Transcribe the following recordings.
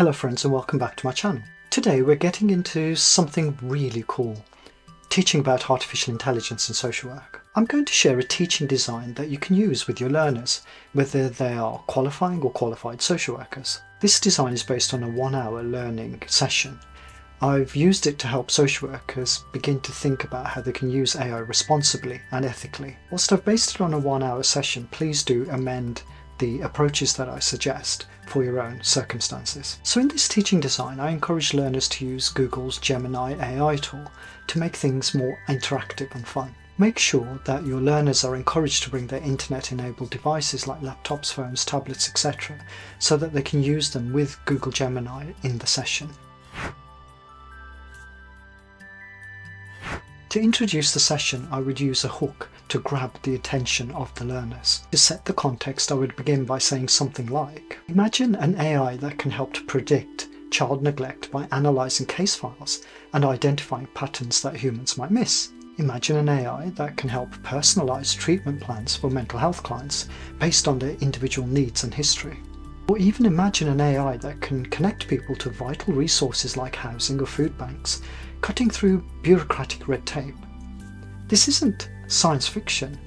Hello friends and welcome back to my channel. Today we're getting into something really cool, teaching about artificial intelligence in social work. I'm going to share a teaching design that you can use with your learners, whether they are qualifying or qualified social workers. This design is based on a one hour learning session. I've used it to help social workers begin to think about how they can use AI responsibly and ethically. Whilst I've based it on a one hour session, please do amend the approaches that I suggest for your own circumstances. So in this teaching design, I encourage learners to use Google's Gemini AI tool to make things more interactive and fun. Make sure that your learners are encouraged to bring their internet enabled devices like laptops, phones, tablets, etc., so that they can use them with Google Gemini in the session. To introduce the session, I would use a hook to grab the attention of the learners. To set the context, I would begin by saying something like Imagine an AI that can help to predict child neglect by analysing case files and identifying patterns that humans might miss. Imagine an AI that can help personalise treatment plans for mental health clients based on their individual needs and history. Or even imagine an AI that can connect people to vital resources like housing or food banks, cutting through bureaucratic red tape. This isn't science fiction,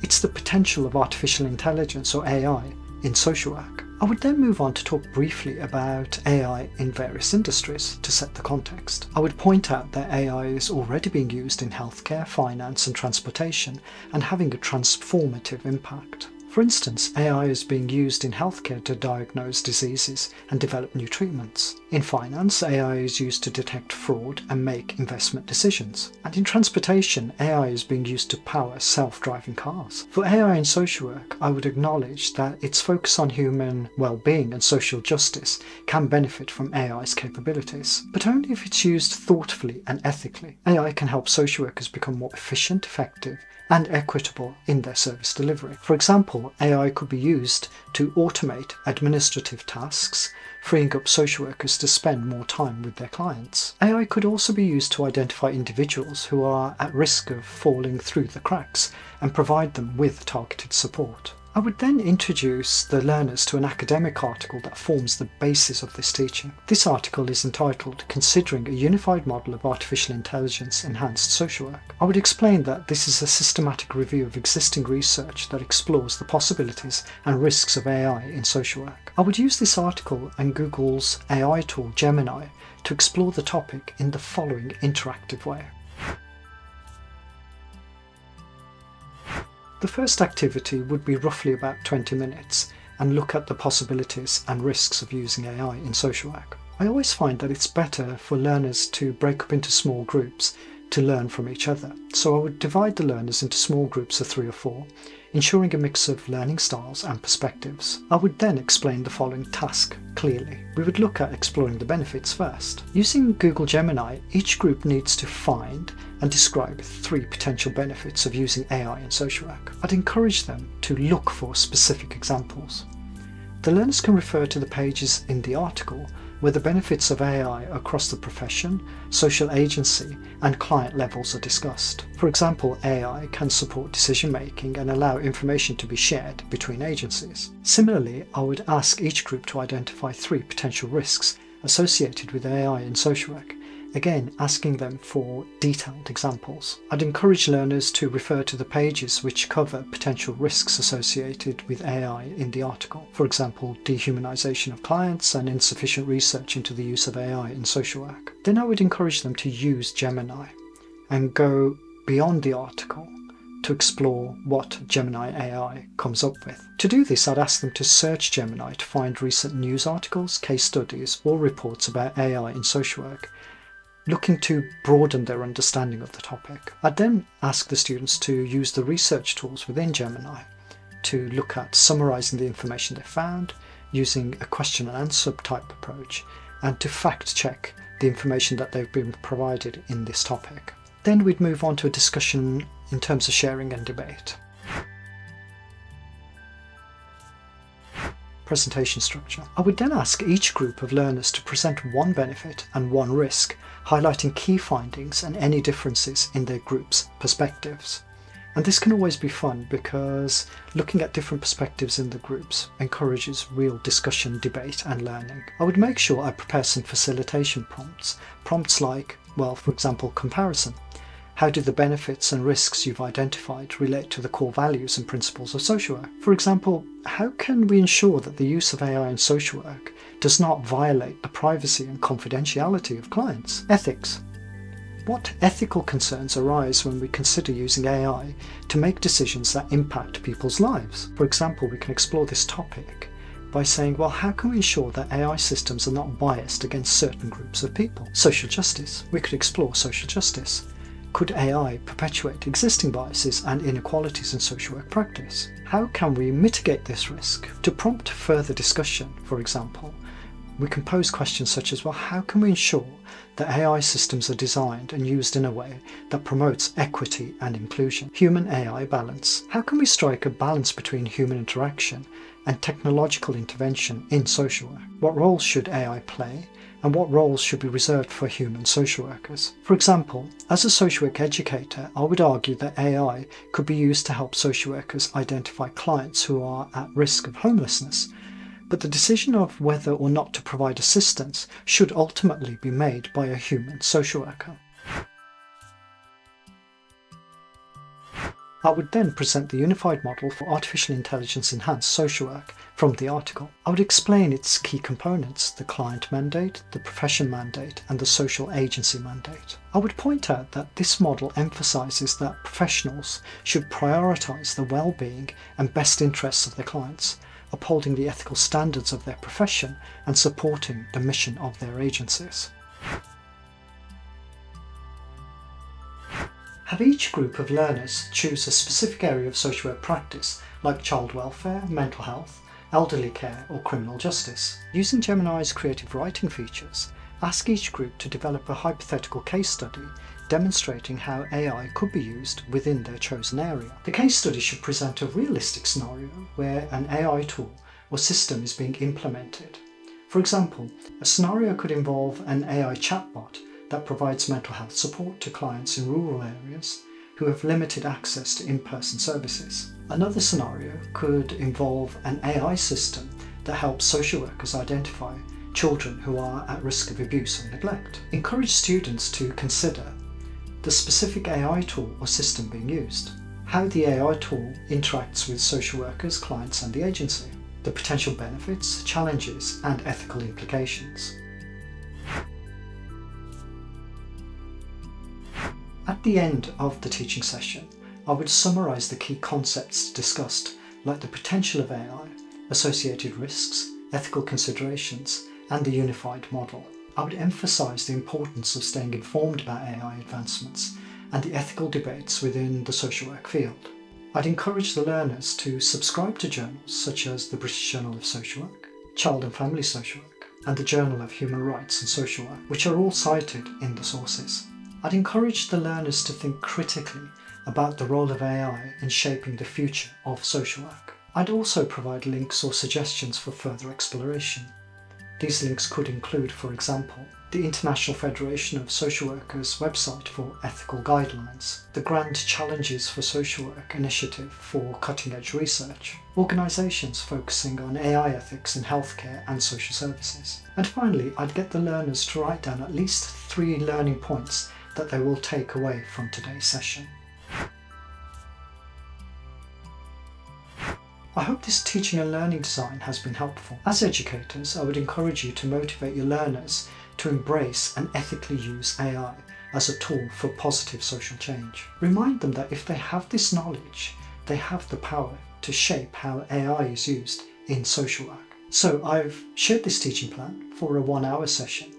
it's the potential of artificial intelligence or AI in social work. I would then move on to talk briefly about AI in various industries to set the context. I would point out that AI is already being used in healthcare, finance and transportation and having a transformative impact. For instance, AI is being used in healthcare to diagnose diseases and develop new treatments. In finance, AI is used to detect fraud and make investment decisions. And in transportation, AI is being used to power self-driving cars. For AI in social work, I would acknowledge that its focus on human well-being and social justice can benefit from AI's capabilities, but only if it's used thoughtfully and ethically. AI can help social workers become more efficient, effective, and equitable in their service delivery. For example, AI could be used to automate administrative tasks, freeing up social workers to spend more time with their clients. AI could also be used to identify individuals who are at risk of falling through the cracks and provide them with targeted support. I would then introduce the learners to an academic article that forms the basis of this teaching. This article is entitled Considering a Unified Model of Artificial Intelligence Enhanced Social Work. I would explain that this is a systematic review of existing research that explores the possibilities and risks of AI in social work. I would use this article and Google's AI tool Gemini to explore the topic in the following interactive way. The first activity would be roughly about 20 minutes and look at the possibilities and risks of using AI in social work. I always find that it's better for learners to break up into small groups to learn from each other. So I would divide the learners into small groups of three or four, ensuring a mix of learning styles and perspectives. I would then explain the following task clearly. We would look at exploring the benefits first. Using Google Gemini, each group needs to find and describe three potential benefits of using AI in social work. I'd encourage them to look for specific examples. The learners can refer to the pages in the article where the benefits of AI across the profession, social agency, and client levels are discussed. For example, AI can support decision making and allow information to be shared between agencies. Similarly, I would ask each group to identify three potential risks associated with AI in social work again asking them for detailed examples. I'd encourage learners to refer to the pages which cover potential risks associated with AI in the article, for example dehumanization of clients and insufficient research into the use of AI in social work. Then I would encourage them to use Gemini and go beyond the article to explore what Gemini AI comes up with. To do this, I'd ask them to search Gemini to find recent news articles, case studies, or reports about AI in social work looking to broaden their understanding of the topic. I'd then ask the students to use the research tools within Gemini to look at summarising the information they found using a question and answer type approach and to fact check the information that they've been provided in this topic. Then we'd move on to a discussion in terms of sharing and debate. Presentation structure. I would then ask each group of learners to present one benefit and one risk highlighting key findings and any differences in their group's perspectives. And this can always be fun because looking at different perspectives in the groups encourages real discussion, debate, and learning. I would make sure I prepare some facilitation prompts. Prompts like, well, for example, comparison. How do the benefits and risks you've identified relate to the core values and principles of social work? For example, how can we ensure that the use of AI in social work does not violate the privacy and confidentiality of clients? Ethics. What ethical concerns arise when we consider using AI to make decisions that impact people's lives? For example, we can explore this topic by saying, well, how can we ensure that AI systems are not biased against certain groups of people? Social justice. We could explore social justice. Could AI perpetuate existing biases and inequalities in social work practice? How can we mitigate this risk? To prompt further discussion, for example, we can pose questions such as, well, how can we ensure that AI systems are designed and used in a way that promotes equity and inclusion? Human AI balance. How can we strike a balance between human interaction and technological intervention in social work? What roles should AI play? And what roles should be reserved for human social workers? For example, as a social work educator, I would argue that AI could be used to help social workers identify clients who are at risk of homelessness but the decision of whether or not to provide assistance should ultimately be made by a human social worker. I would then present the unified model for artificial intelligence enhanced social work from the article. I would explain its key components, the client mandate, the profession mandate and the social agency mandate. I would point out that this model emphasises that professionals should prioritise the well-being and best interests of their clients upholding the ethical standards of their profession and supporting the mission of their agencies. Have each group of learners choose a specific area of social work practice, like child welfare, mental health, elderly care or criminal justice. Using Gemini's creative writing features, ask each group to develop a hypothetical case study demonstrating how AI could be used within their chosen area. The case study should present a realistic scenario where an AI tool or system is being implemented. For example, a scenario could involve an AI chatbot that provides mental health support to clients in rural areas who have limited access to in-person services. Another scenario could involve an AI system that helps social workers identify children who are at risk of abuse or neglect. Encourage students to consider the specific AI tool or system being used, how the AI tool interacts with social workers, clients and the agency, the potential benefits, challenges and ethical implications. At the end of the teaching session, I would summarise the key concepts discussed like the potential of AI, associated risks, ethical considerations and the unified model. I would emphasise the importance of staying informed about AI advancements and the ethical debates within the social work field. I'd encourage the learners to subscribe to journals such as the British Journal of Social Work, Child and Family Social Work, and the Journal of Human Rights and Social Work, which are all cited in the sources. I'd encourage the learners to think critically about the role of AI in shaping the future of social work. I'd also provide links or suggestions for further exploration. These links could include, for example, the International Federation of Social Workers website for ethical guidelines, the Grand Challenges for Social Work initiative for cutting edge research, organisations focusing on AI ethics in healthcare and social services. And finally, I'd get the learners to write down at least three learning points that they will take away from today's session. I hope this teaching and learning design has been helpful. As educators, I would encourage you to motivate your learners to embrace and ethically use AI as a tool for positive social change. Remind them that if they have this knowledge, they have the power to shape how AI is used in social work. So I've shared this teaching plan for a one hour session,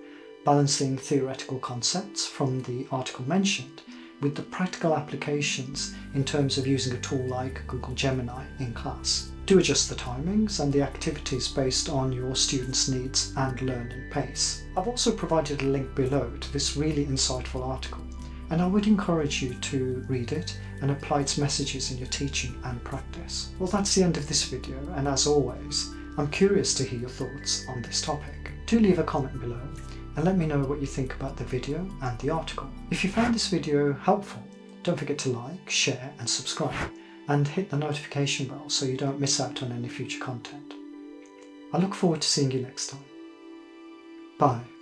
balancing theoretical concepts from the article mentioned with the practical applications in terms of using a tool like Google Gemini in class. Do adjust the timings and the activities based on your students' needs and learning pace. I've also provided a link below to this really insightful article and I would encourage you to read it and apply its messages in your teaching and practice. Well that's the end of this video and as always I'm curious to hear your thoughts on this topic. Do leave a comment below and let me know what you think about the video and the article. If you found this video helpful, Don't forget to like, share and subscribe and hit the notification bell so you don't miss out on any future content. I look forward to seeing you next time. Bye.